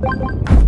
you